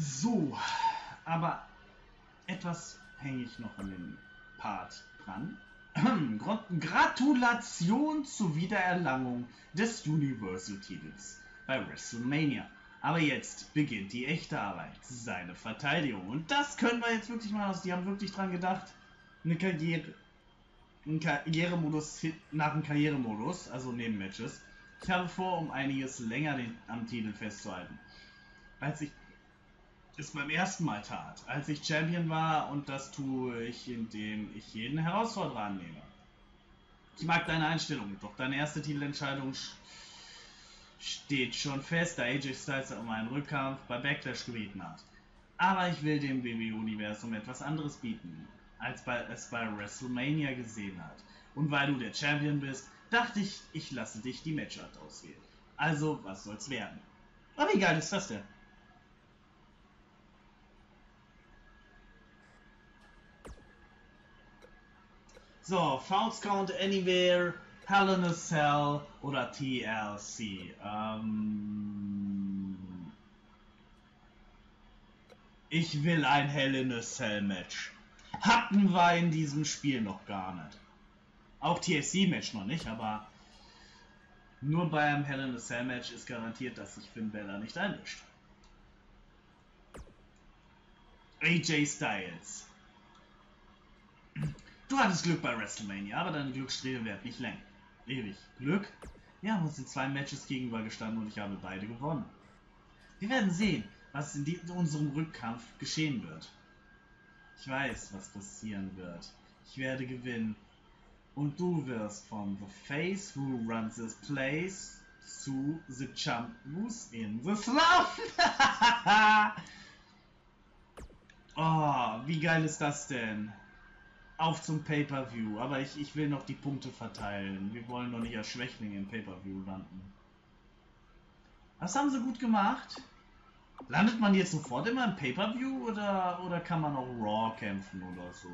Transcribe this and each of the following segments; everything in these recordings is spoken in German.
So, aber etwas hänge ich noch an den Part dran. Gratulation zur Wiedererlangung des Universal-Titels bei WrestleMania. Aber jetzt beginnt die echte Arbeit, seine Verteidigung. Und das können wir jetzt wirklich mal aus. Die haben wirklich dran gedacht, eine Karriere, einen Karrieremodus nach dem Karrieremodus, also neben Matches. Ich habe vor, um einiges länger den, am Titel festzuhalten. Als ich es beim ersten Mal tat, als ich Champion war und das tue ich, indem ich jeden Herausforderer annehme. Ich mag deine Einstellung, doch deine erste Titelentscheidung steht schon fest, da AJ Styles um einen Rückkampf bei Backlash gebeten hat. Aber ich will dem WWE-Universum etwas anderes bieten, als bei, es bei WrestleMania gesehen hat. Und weil du der Champion bist, dachte ich, ich lasse dich die Matchart auswählen. Also, was soll's werden? Aber wie geil ist das denn? So, Fouls Count Anywhere, Hell in a Cell oder TLC. Ähm ich will ein Hell in a Cell Match. Hatten wir in diesem Spiel noch gar nicht. Auch TLC Match noch nicht, aber nur beim Hell in a Cell Match ist garantiert, dass sich Finn Bella nicht einmischt. AJ Styles. Du hattest Glück bei WrestleMania, aber deine Glückssträhne wird nicht länger ewig. Glück? Wir haben uns in zwei Matches gegenübergestanden und ich habe beide gewonnen. Wir werden sehen, was in, in unserem Rückkampf geschehen wird. Ich weiß, was passieren wird. Ich werde gewinnen. Und du wirst von The Face Who Runs This Place zu The Champ Who's in the Slum. oh, wie geil ist das denn? Auf zum Pay-Per-View. Aber ich, ich will noch die Punkte verteilen. Wir wollen doch nicht als Schwächling im Pay-Per-View landen. Was haben sie gut gemacht? Landet man jetzt sofort immer im Pay-Per-View oder, oder kann man auch Raw kämpfen oder so?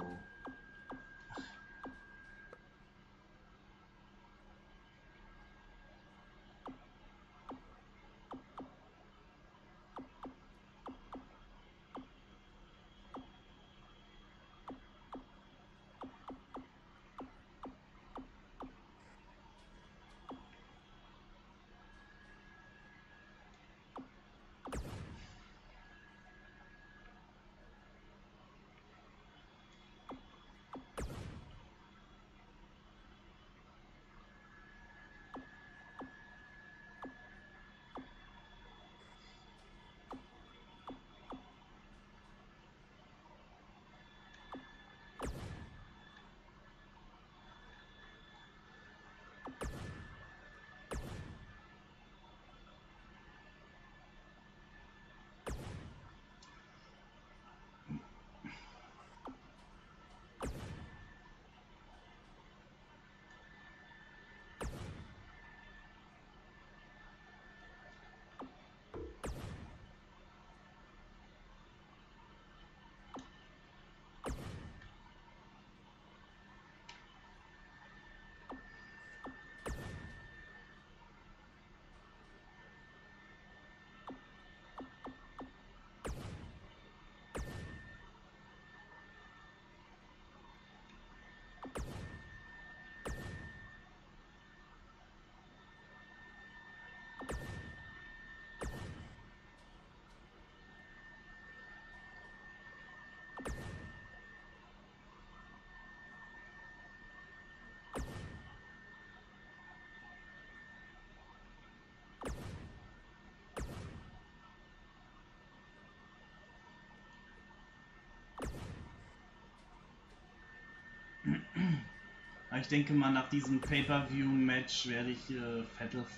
Ich denke mal, nach diesem Pay-Per-View-Match werde ich äh,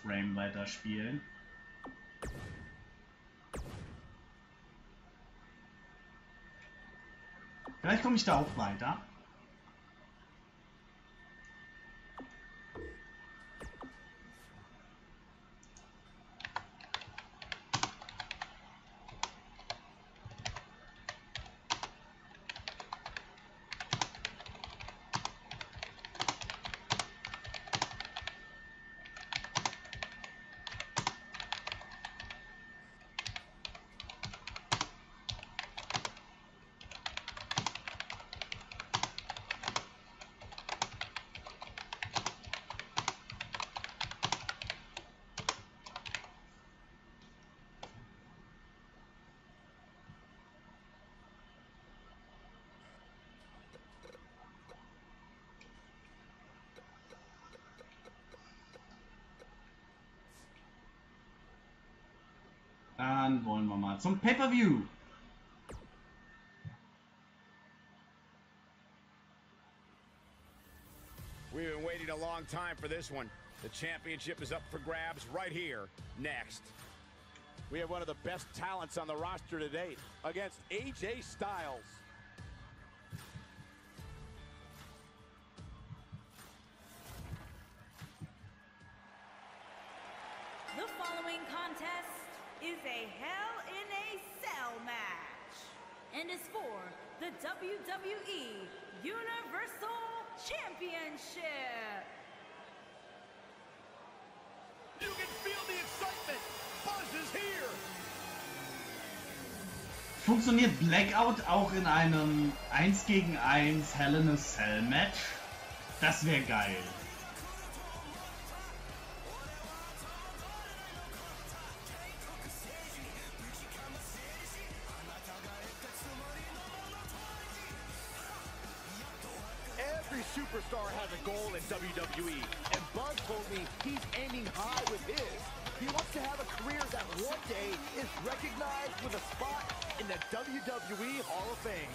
Frame weiterspielen. Vielleicht komme ich da auch weiter. Dann wollen wir mal zum Pay-Per-View. We've been waiting a long time for this one. The championship is up for grabs right here, next. We have one of the best talents on the roster today against AJ Styles. The following contest is a Hell in a Cell match and is for the WWE Universal Championship. You can feel the excitement. Buzz is here. Funktioniert Blackout auch in einem 1 gegen 1 Hell in a Cell Match? Das wäre geil. Recognized with a spot in the WWE Hall of Fame.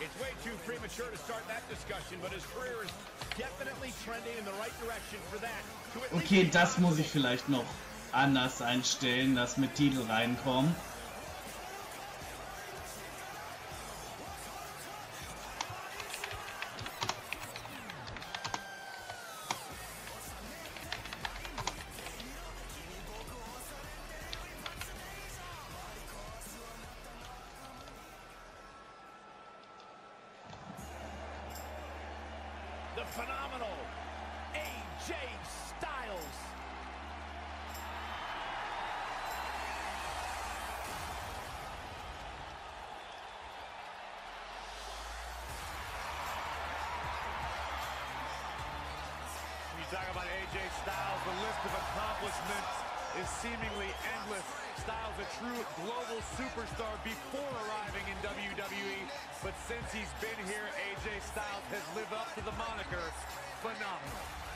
It's way too premature to start that discussion, but his career is definitely trending in the right direction for that. Okay, das muss ich vielleicht noch anders einstellen, dass mit Titel reinkommen. Talk about AJ Styles, the list of accomplishments is seemingly endless. Styles a true global superstar before arriving in WWE, but since he's been here, AJ Styles has lived up to the moniker phenomenal.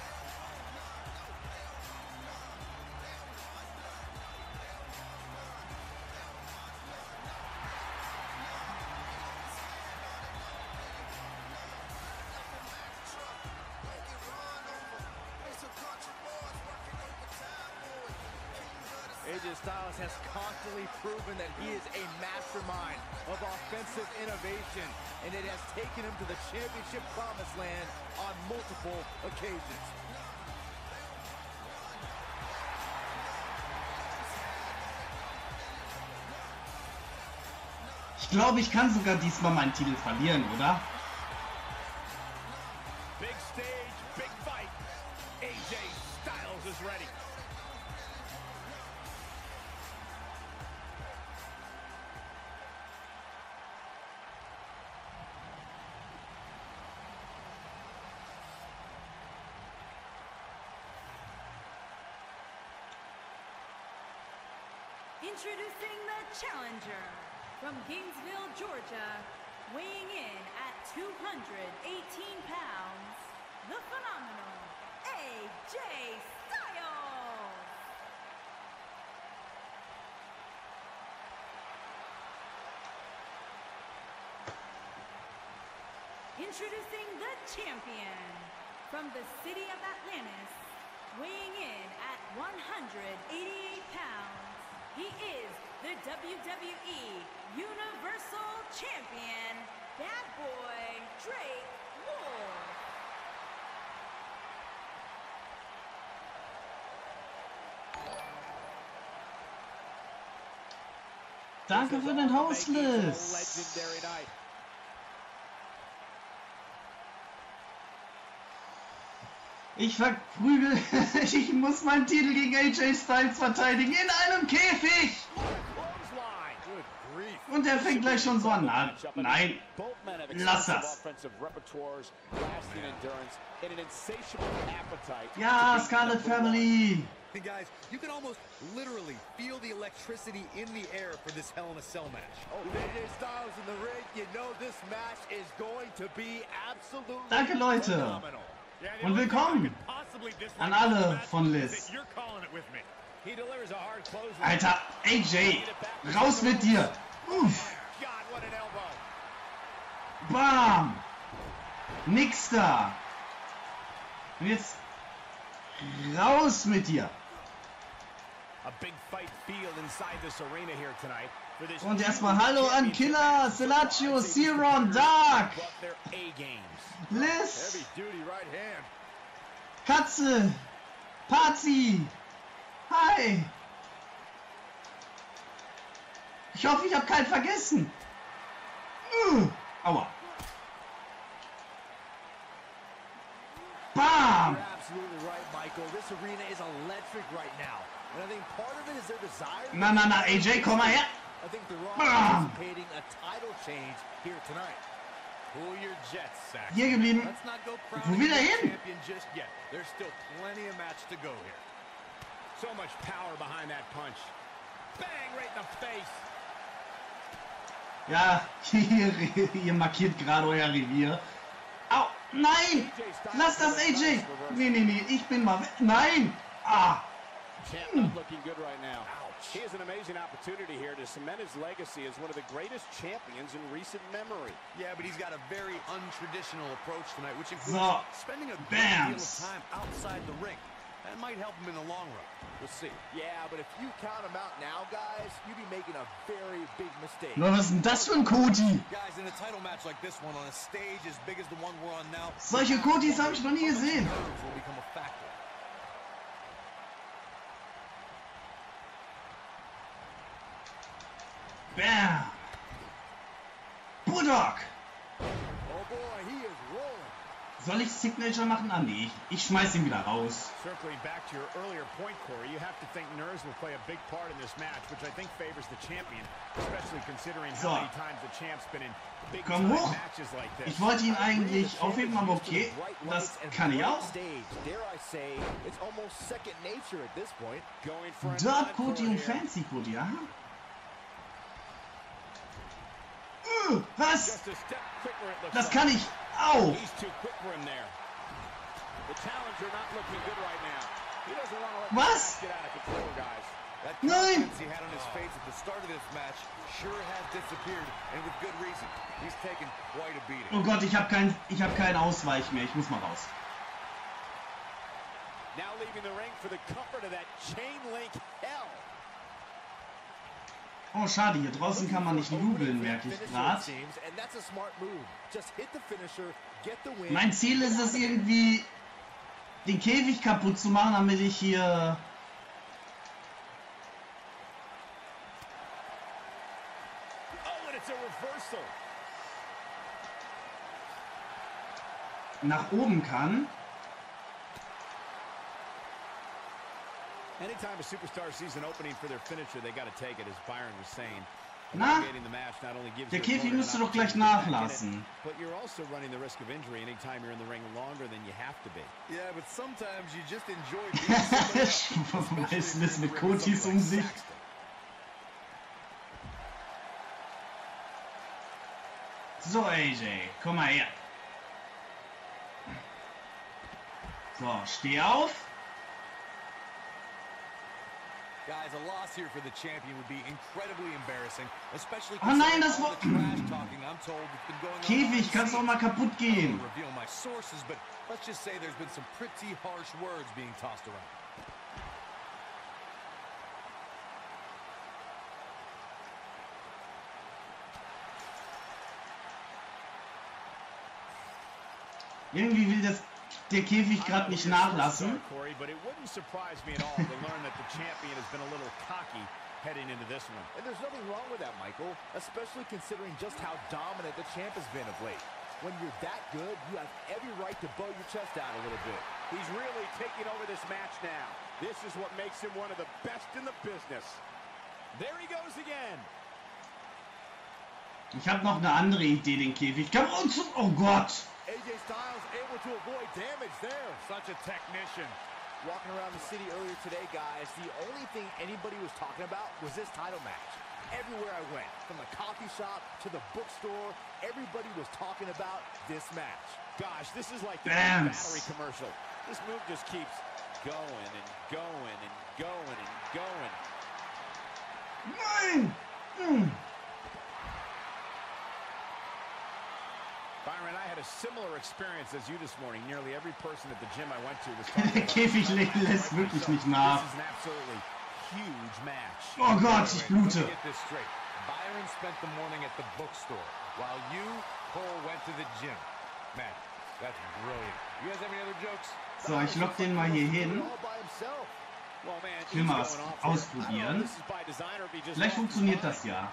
AJ Styles has constantly proven that he is a mastermind of offensive innovation, and it has taken him to the championship promised land on multiple occasions. Ich glaube, ich kann sogar diesmal meinen Titel verlieren, oder? Introducing the challenger from Gainesville, Georgia, weighing in at 218 pounds, the phenomenal AJ Styles. Introducing the champion from the city of Atlantis, weighing in at 188 pounds. He is the WWE Universal Champion, Bad Boy Drake Wolf. Danke für den Hauslist. Ich verprügel. Ich muss meinen Titel gegen AJ Styles verteidigen in einem Käfig. Und er fängt gleich schon so an. Na, nein, lass das. offensive repertoires, lasting endurance, and an insatiable appetite. Ja, Scarlet. Family. Guys, you can almost literally feel the electricity in the air for this Hell in a Cell match. Oh, AJ Styles in the ring. You know this match is going to be absolutely Danke, Leute. phenomenal. Und willkommen an alle von Liz. Alter, AJ, raus mit dir. Uff, bam. Nix da. Und jetzt raus mit dir. Und erstmal Hallo an Killer, Selachio, Siron, Dark, Brought their A games. Liz, Heavy duty right hand. Katze, Pazi. Hi. Ich hoffe, ich habe keinen vergessen. Uh, aua. Bam. You're absolutely right, Michael. This arena is electric right now. Na, na, na, AJ, komm mal her. Bam. Hier geblieben. Wo er the hin? So much power behind that punch. Bang, right in the face. Ja, hier, ihr markiert gerade euer Revier. Au, nein! Lass das, AJ! Nee, nee, nee, ich bin mal weg. Nein! Ah! Champ not hmm. looking good right now. Ouch. He has an amazing opportunity here to cement his legacy as one of the greatest champions in recent memory. Yeah, but he's got a very untraditional approach tonight, which includes So, spending a great deal of time outside the ring. That might help him in the long run. We'll see. Yeah, but if you count him out now, guys, you'd be making a very big mistake. Na, was ist denn das für ein Cody? Guys, in a title match like this one, on a stage as big as the one we're on now, Solche Codys habe ich noch nie gesehen. will become a factor. Bam! Bulldog! Oh. Soll ich Signature machen? Ah, nee. Ich schmeiß ihn wieder raus. Circling back to your earlier point, Corey, you have to think nerves will play a big part in this match, which I think favors the champion, especially considering So. how many times the champ's been in big Komm hoch. matches like this. Ich wollte ihn eigentlich aufheben, aber okay. Das kann ich auch. Dark Cody und. Fancy Cody, aha. Was? out of control, guys. That Nein! he had on his face at the start of this match sure has disappeared, and with good reason. He's taken quite a beating. Oh Gott, ich habe kein, ich hab keinen Ausweich mehr. Ich muss mal raus. Now leaving the ring for the comfort of that chain link hell. Oh, schade, hier draußen kann man nicht jubeln, merke ich gerade. Mein Ziel ist es irgendwie, den Käfig kaputt zu machen, damit ich hier nach oben kann. Anytime a superstar sees an opening for their finisher, they got to take it, as Byron was saying. Na? The match not only gives Der your Käfig müsste doch gleich opportunity to back in nachlassen. it, But you're also running the risk of injury anytime you're in the ring longer than you have to be. Yeah, but sometimes you just enjoy being somebody else, Schmeißen especially es if mit you're in Kotis something um sich. So, AJ, komm mal her. So, steh auf. Guys, a loss here for the champion would be incredibly embarrassing, especially Oh nein, das war- the trash talking I'm told has been going on Käfig, kannst auch mal kaputt gehen. reveal my sources, but let's just say there's been some pretty harsh words being tossed around. Irgendwie will das der Käfig gerade nicht nachlassen. It wouldn't surprise me at all to learn that the champion has been a little cocky heading into this one. And there's nothing wrong with that, Michael, especially considering just how dominant the champ has been of late. When you're that good, you have every right to bow your chest out a little bit. He's really taking over this match now. This is what makes him one of the best in the business. There he goes again. Ich habe noch eine andere Idee, den Käfig. kaputt oh, zu- Oh Gott. AJ Styles able to avoid damage there. Such a technician. Walking around the city earlier today, guys, the only thing anybody was talking about was this title match. Everywhere I went, from the coffee shop to the bookstore, everybody was talking about this match. Gosh, this is like the battery commercial. This move just keeps going and going and going and going. Nein! Hm. A similar experience as you this morning. Nearly every person at the gym I went to was talking Käfig lässt wirklich nicht This nach. is an absolutely huge match. Oh Gott, ich blute. this. Byron spent the morning at the bookstore, while you, Cole, went to the gym. Man, that's brilliant. You guys have any other jokes? So, ich lock den mal hier hin. Ich will mal was ausprobieren. this Vielleicht funktioniert das ja.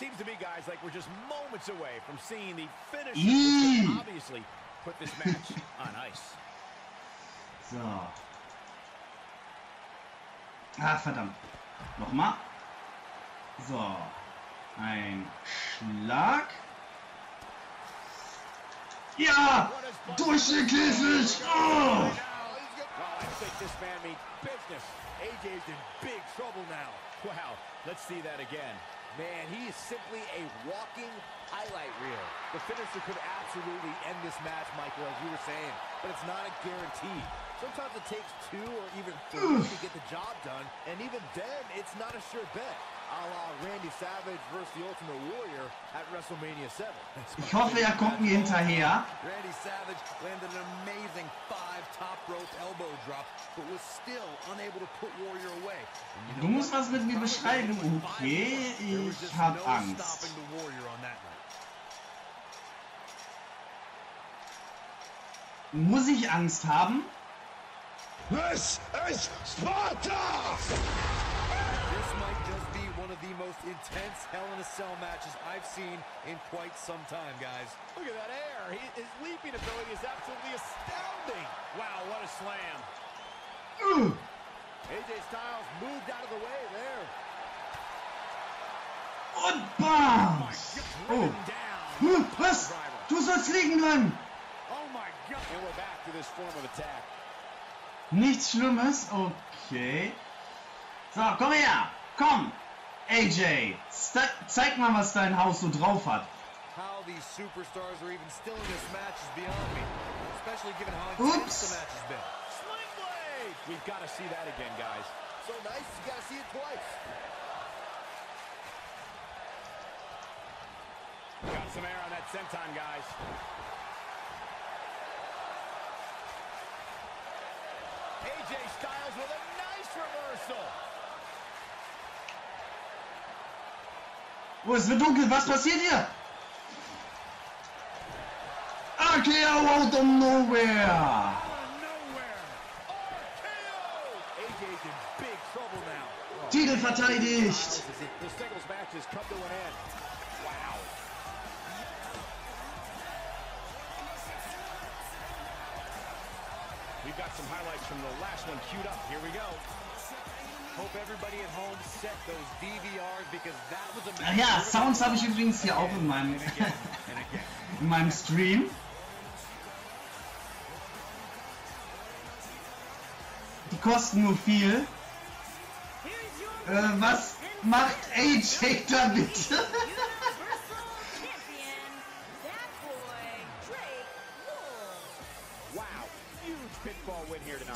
Seems to me, guys, like we're just moments away from seeing the finish. Eee. Obviously, put this match on ice. So. Ah, verdammt. Nochmal. So. Ein Schlag. Ja! Durch den Käfig! Oh! Well, I think this man means business. AJ's in big trouble now. Wow, let's see that again. Man, he is simply a walking highlight reel. The finisher could Absolutely end this match, Michael, as you were saying, but it's not a guarantee. Sometimes it takes two or even three to get the job done, and even then, it's not a sure bet. A la Randy Savage versus the Ultimate Warrior at WrestleMania 7. Ich hoffe, er kommt mir hinterher. Randy Savage landed an amazing five top rope elbow drop, but was still unable to put Warrior away. Du musst was mit mir beschreiben. Okay, ich hab Angst. Muss ich Angst haben? This be one of the most intense Hell in a Cell matches I've seen in quite some time, guys. Look at that air. He, his leaping ability is absolutely astounding. Wow, what a slam. Ugh. AJ Styles moved out of the way there. Und bam! Oh, oh. Driven down. Hm, Was? Du sollst liegen bleiben! Oh my God. And we're back to this form of attack. Nichts Schlimmes? Okay. So, komm her! Komm! AJ, ste- zeig mal, was dein Haus so drauf hat. How these superstars are even still in this match is beyond me, especially given how intense Oops. the match has been. Sling blade. We've got to see that again, guys. So nice, you gotta see it twice. Got some air on that senton, guys. AJ Styles with a nice reversal. Oh, es wird dunkel, was passiert hier? RKO out of nowhere! Titel verteidigt! We've got some highlights from the last one queued up. Here we go. Ach ja, Sounds habe ich übrigens hier auch in meinem, in meinem Stream. Die kosten nur viel. Äh, was macht AJ da bitte?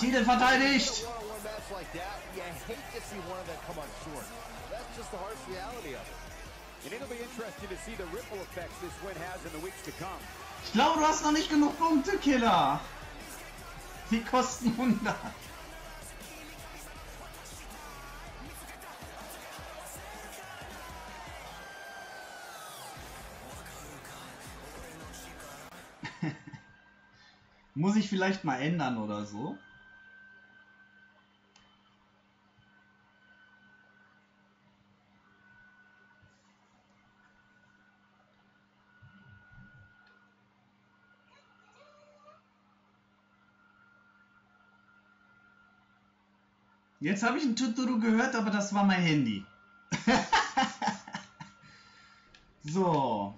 Universal Champion, see one of them come up short. That's just the harsh reality of it. And it'll be interesting to see the ripple effects this win has in the weeks to come. Ich glaube, du hast noch nicht genug Punkte, Killer. Die kosten 100. Muss ich vielleicht mal ändern oder so? Jetzt habe ich ein Tuturu gehört, aber das war mein Handy. so.